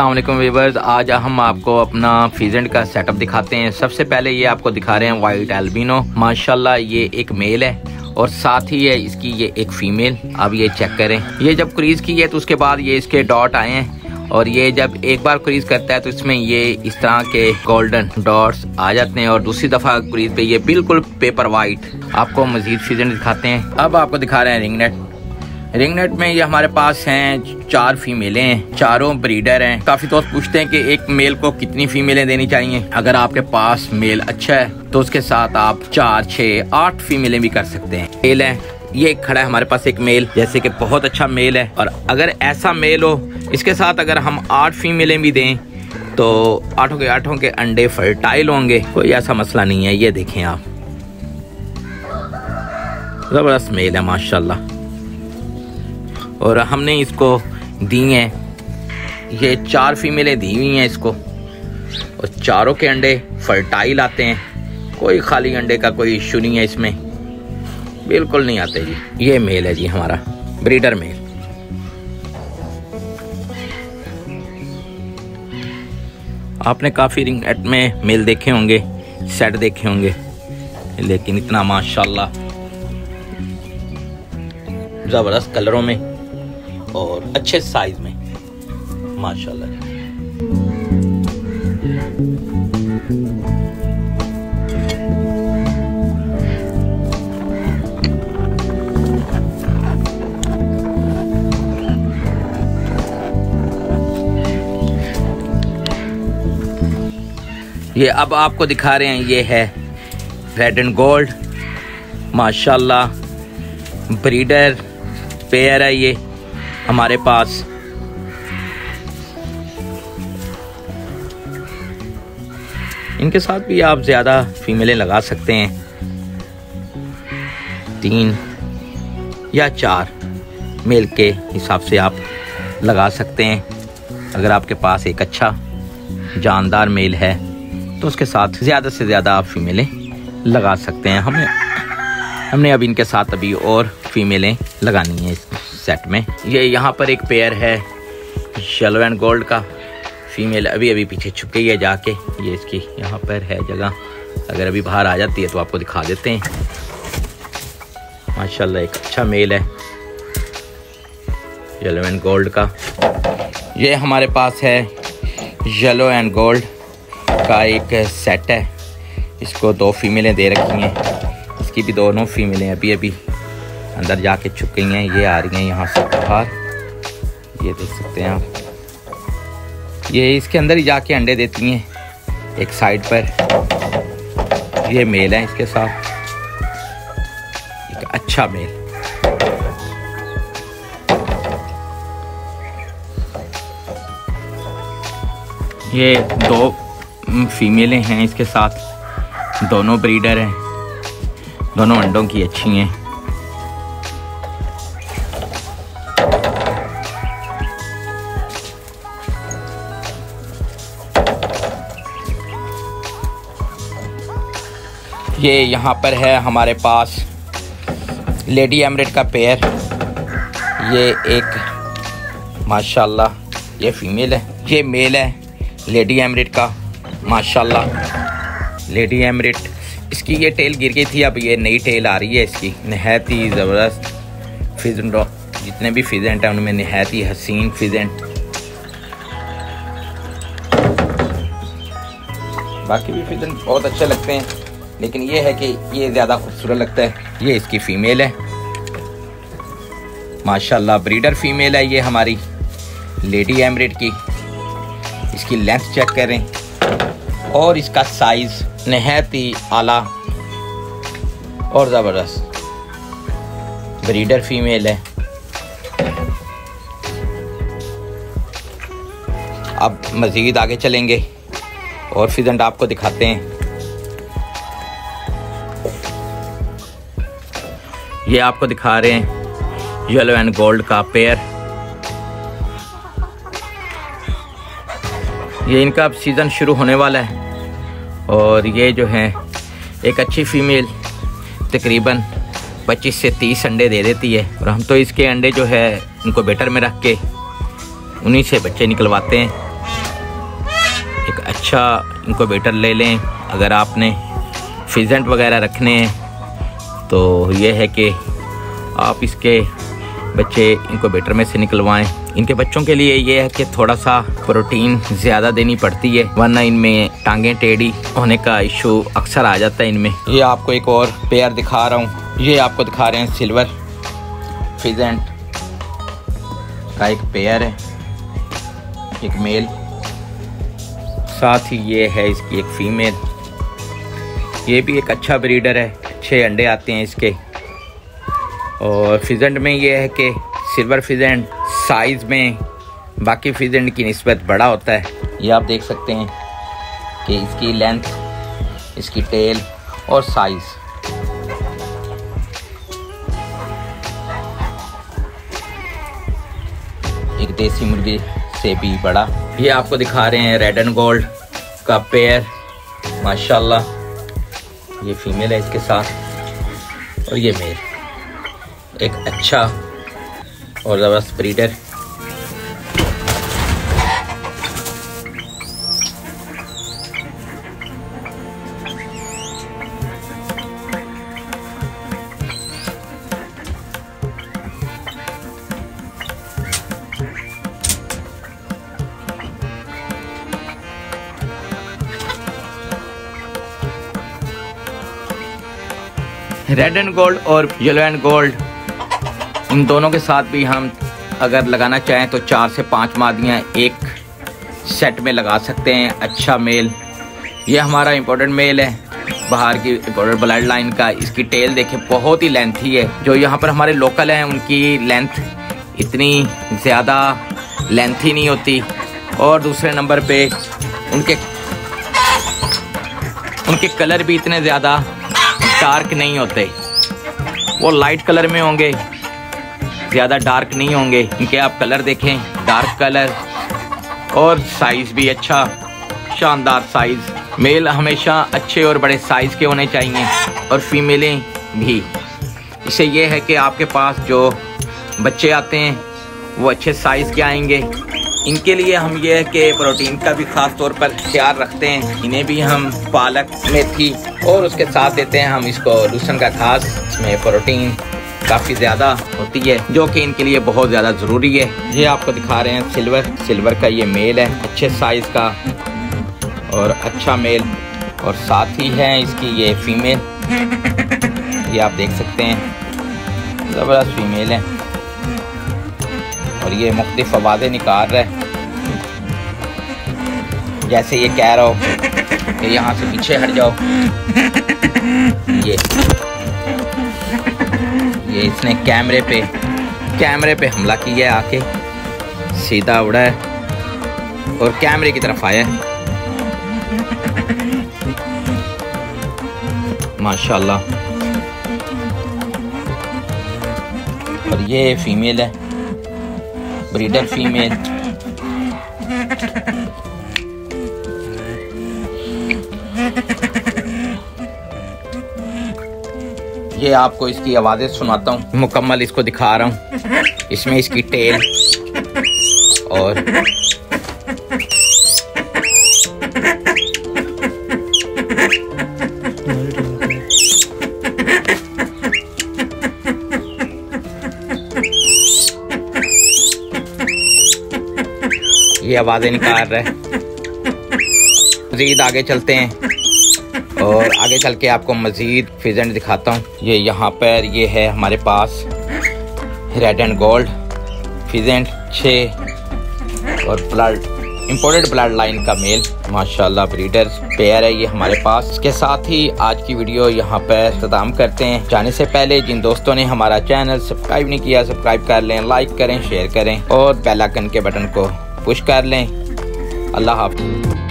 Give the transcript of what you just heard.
अल्लाम viewers आज हम आपको अपना फीजेंट का सेटअप दिखाते हैं। सबसे पहले ये आपको दिखा रहे हैं वाइट एल्बिनो माशाल्लाह, ये एक मेल है और साथ ही है इसकी ये एक फीमेल अब ये चेक करें। ये जब क्रीज की है तो उसके बाद ये इसके डॉट आए हैं और ये जब एक बार क्रीज करता है तो इसमें ये इस तरह के गोल्डन डॉट्स आ जाते हैं और दूसरी दफ़ा क्रीज पे ये बिल्कुल पेपर वाइट आपको मजीद फीजेंट दिखाते हैं। अब आपको दिखा रहे हैं रिंगनेट रिंगनेट में ये हमारे पास हैं, चार फीमेलें हैं, चारों ब्रीडर हैं। काफ़ी दोस्त पूछते हैं कि एक मेल को कितनी फीमेलें देनी चाहिए? अगर आपके पास मेल अच्छा है तो उसके साथ आप चार छः आठ फीमेलें भी कर सकते हैं। मेल है, ये खड़ा है हमारे पास एक मेल जैसे कि बहुत अच्छा मेल है। और अगर ऐसा मेल हो, इसके साथ अगर हम आठ फीमेलें भी दें तो आठों के आठों के अंडे फर्टाइल होंगे। कोई ऐसा मसला नहीं है, ये देखें आप। ज़बरदस्त मेल है, माशाल्लाह। और हमने इसको दी हैं। ये चार फीमेलें दी हुई हैं इसको। और चारों के अंडे फर्टाइल आते हैं। कोई खाली अंडे का कोई इशू नहीं है इसमें। बिल्कुल नहीं आते जी। ये मेल है जी हमारा, ब्रीडर मेल। आपने काफ़ी रिंग एट में मेल देखे होंगे सेट देखे होंगे। लेकिन इतना माशाल्लाह, ज़बरदस्त कलरों में। और अच्छे साइज़ में। माशाल्लाह। ये अब आपको दिखा रहे हैं, ये है रेड एंड गोल्ड माशाल्लाह। ब्रीडर पेयर है ये। हमारे पास। इनके साथ भी आप ज़्यादा फीमेलें लगा सकते हैं। तीन या चार मेल के हिसाब से आप लगा सकते हैं। अगर आपके पास एक अच्छा जानदार मेल है तो उसके साथ ज़्यादा से ज़्यादा आप फीमेलें लगा सकते हैं। हमें हमने अब इनके साथ अभी और फीमेलें लगानी है सेट में। ये यहाँ पर एक पेयर है येलो एंड गोल्ड का। फीमेल अभी अभी पीछे छुप गई है जाके। ये इसकी यहाँ पर है जगह। अगर अभी बाहर आ जाती है तो आपको दिखा देते हैं। माशाल्लाह, एक अच्छा मेल है। येलो एंड गोल्ड का। ये हमारे पास है येलो एंड गोल्ड का एक सेट है। इसको दो फीमेलें दे रखी हैं। इसकी भी दोनों फीमेलें अभी अभी अंदर जाके छुप गई हैं। ये आ रही हैं यहाँ से बाहर। ये देख सकते हैं आप। ये इसके अंदर ही जाके अंडे देती हैं, एक साइड पर। ये मेल है इसके साथ। एक अच्छा मेल। ये दो फीमेलें हैं इसके साथ। दोनों ब्रीडर हैं। दोनों अंडों की अच्छी हैं। ये यहाँ पर है हमारे पास लेडी एमरेट का पेयर। ये एक, माशाल्लाह, ये फीमेल है। ये मेल है लेडी एमरेट का, माशाल्लाह। लेडी एमरेट इसकी ये टेल गिर गई थी, अब ये नई टेल आ रही है इसकी। नहायत ही ज़बरदस्त फिजेंट जितने भी फिजेंट हैं, उनमें नहायत ही हसीन फिजेंट बाकी भी फिजेंट बहुत अच्छे लगते हैं, लेकिन ये है कि ये ज़्यादा खूबसूरत लगता है। ये इसकी फ़ीमेल है। माशाल्लाह ब्रीडर फीमेल है ये हमारी लेडी एमरेट की। इसकी लेंथ चेक करें। और इसका साइज़ नहायत ही आला और ज़बरदस्त। ब्रीडर फीमेल है। अब मज़ीद आगे चलेंगे और फिजेंट आपको दिखाते हैं। ये आपको दिखा रहे हैं येलो एंड गोल्ड का पेयर ये इनका अब सीज़न शुरू होने वाला है। और ये जो है, एक अच्छी फीमेल तकरीबन 25 से 30 अंडे दे देती है। और हम तो इसके अंडे जो है, इनको बेटर में रख के उन्हीं से बच्चे निकलवाते हैं। एक अच्छा इनको बेटर ले लें। अगर आपने फिजेंट वगैरह रखने हैं तो ये है कि आप इसके बच्चे इनको बेटर में से निकलवाएँ। इनके बच्चों के लिए ये है कि थोड़ा सा प्रोटीन ज़्यादा देनी पड़ती है, वरना इनमें टांगें टेढ़ी होने का इशू अक्सर आ जाता है इनमें। ये आपको एक और पेयर दिखा रहा हूँ। ये आपको दिखा रहे हैं सिल्वर फिजेंट का एक पेयर है, एक मेल साथ ही ये है इसकी एक फीमेल ये भी एक अच्छा ब्रीडर है, अच्छे अंडे आते हैं इसके। और फिजेंट में ये है कि सिल्वर फिजेंट साइज़ में बाकी फिजेंट की नस्बत बड़ा होता है। ये आप देख सकते हैं कि इसकी लेंथ इसकी टेल और साइज़ एक देसी मुर्गी से भी बड़ा। ये आपको दिखा रहे हैं रेड एंड गोल्ड का पेयर माशाल्लाह, ये फीमेल है इसके साथ और ये मेल एक अच्छा और ज़बरदस्त ब्रीडर रेड एंड गोल्ड और येलो एंड गोल्ड इन दोनों के साथ भी हम अगर लगाना चाहें तो चार से पाँच मादियाँ एक सेट में लगा सकते हैं। अच्छा मेल ये हमारा इम्पोर्टेंट मेल है। बाहर की इम्पोर्टेंट ब्लड लाइन का। इसकी टेल देखें, बहुत ही लेंथी है। जो यहाँ पर हमारे लोकल हैं, उनकी लेंथ इतनी ज़्यादा लेंथी नहीं होती। और दूसरे नंबर पे उनके उनके कलर भी इतने ज़्यादा डार्क नहीं होते। वो लाइट कलर में होंगे। ज़्यादा डार्क नहीं होंगे। इनके आप कलर देखें। डार्क कलर और साइज़ भी अच्छा। शानदार साइज़ मेल हमेशा अच्छे और बड़े साइज़ के होने चाहिए। और फीमेलें भी। इससे ये है कि आपके पास जो बच्चे आते हैं, वो अच्छे साइज़ के आएँगे। इनके लिए हम ये है कि प्रोटीन का भी ख़ास तौर पर ख्याल रखते हैं। इन्हें भी हम पालक मेथी और उसके साथ देते हैं। हम इसको लूसन का घास इसमें प्रोटीन काफ़ी ज़्यादा होती है, जो कि इनके लिए बहुत ज़्यादा ज़रूरी है। ये आपको दिखा रहे हैं सिल्वर। सिल्वर का ये मेल है, अच्छे साइज़ का और अच्छा मेल। और साथ ही है इसकी ये फीमेल ये आप देख सकते हैं, ज़बरदस्त फीमेल है। और ये मुख्तफ आवाज़ें निकाल रहा है। जैसे ये कह रहा हो कि यहाँ से पीछे हट जाओ। ये। इसने कैमरे पे कैमरे पे हमला किया है आके। सीधा उड़ा है और कैमरे की तरफ़ आया है। माशाल्लाह। और ये फीमेल है ब्रीडर फीमेल ये आपको इसकी आवाज़ें सुनाता हूँ। मुकम्मल इसको दिखा रहा हूँ। इसमें इसकी टेल और ये आवाज़ें निकाल रहे हैं। आगे चलते हैं। और आगे चल के आपको मज़ीद फिजेंट दिखाता हूँ। ये यहाँ पर ये है हमारे पास रेड एंड गोल्ड फिजेंट छः और ब्लड इम्पोर्टेड ब्लड लाइन का मेल माशाल्लाह ब्रीडर पेयर है ये हमारे पास। इसके साथ ही आज की वीडियो यहाँ पर अख्ताम करते हैं। जाने से पहले जिन दोस्तों ने हमारा चैनल सब्सक्राइब नहीं किया सब्सक्राइब कर लें लाइक करें शेयर करें और बेल आइकन के बटन को पुश कर लें। अल्लाह हाफिज़।